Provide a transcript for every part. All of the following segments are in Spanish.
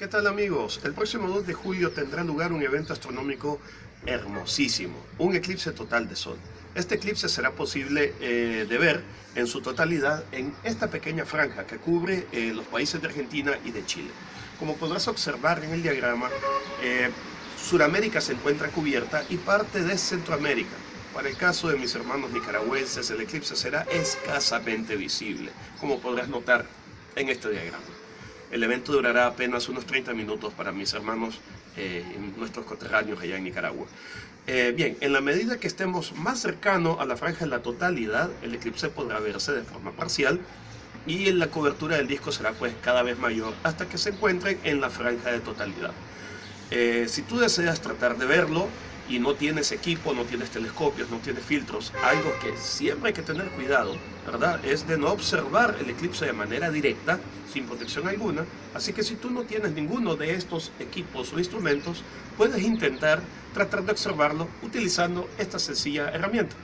¿Qué tal amigos? El próximo 2 de julio tendrá lugar un evento astronómico hermosísimo, un eclipse total de sol. Este eclipse será posible eh, de ver en su totalidad en esta pequeña franja que cubre eh, los países de Argentina y de Chile. Como podrás observar en el diagrama, eh, Suramérica se encuentra cubierta y parte de Centroamérica. Para el caso de mis hermanos nicaragüenses, el eclipse será escasamente visible, como podrás notar en este diagrama. El evento durará apenas unos 30 minutos para mis hermanos, eh, nuestros coterráneos allá en Nicaragua. Eh, bien, en la medida que estemos más cercanos a la franja en la totalidad, el eclipse podrá verse de forma parcial y la cobertura del disco será pues cada vez mayor hasta que se encuentren en la franja de totalidad. Eh, si tú deseas tratar de verlo, y no tienes equipo, no tienes telescopios, no tienes filtros, algo que siempre hay que tener cuidado, ¿verdad? Es de no observar el eclipse de manera directa, sin protección alguna. Así que si tú no tienes ninguno de estos equipos o instrumentos, puedes intentar tratar de observarlo utilizando esta sencilla herramienta.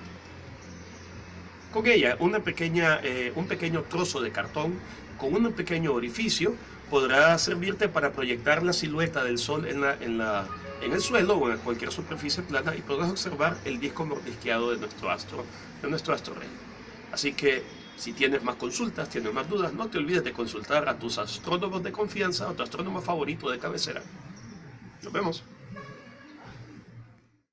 Con ella, una pequeña, eh, un pequeño trozo de cartón con un pequeño orificio podrá servirte para proyectar la silueta del sol en, la, en, la, en el suelo o en cualquier superficie plana y podrás observar el disco mordisqueado de nuestro astro, de nuestro astro rey. Así que si tienes más consultas, tienes más dudas, no te olvides de consultar a tus astrónomos de confianza o tu astrónomo favorito de cabecera. Nos vemos.